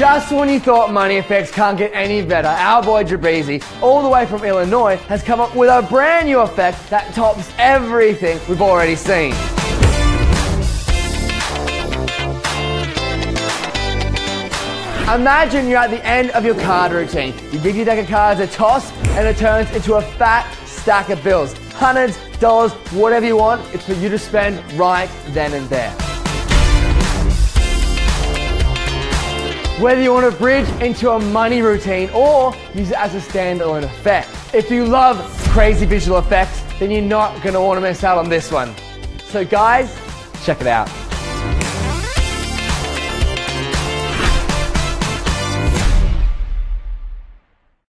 Just when you thought money effects can't get any better, our boy Jibrizy, all the way from Illinois, has come up with a brand new effect that tops everything we've already seen. Imagine you're at the end of your card routine. You give your deck of cards a toss and it turns into a fat stack of bills. Hundreds, dollars, whatever you want, it's for you to spend right then and there. Whether you want to bridge into a money routine or use it as a standalone effect. If you love crazy visual effects, then you're not going to want to miss out on this one. So guys, check it out.